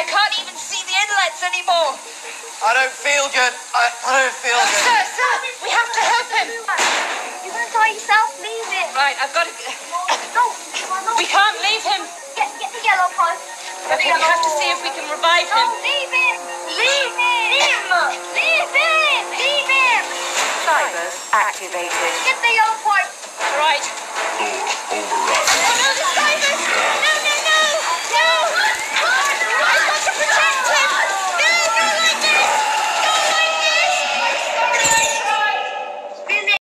I can't even see the inlets anymore. I don't feel good. I, I don't feel good. sir, sir, we have to help him. You're gonna die yourself. Leave it. Right, I've got to. No, no. We can't leave him. Get, get the yellow part. Okay, we have to see if we can revive No, him. leave him. Leave him. Leave him. Leave him. Cybers activated. Get the yellow part.